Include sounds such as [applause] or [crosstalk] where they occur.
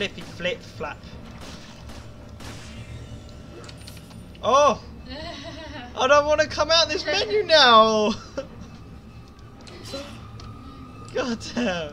flippy flip flap. Oh! I don't want to come out this menu now! [laughs] God damn.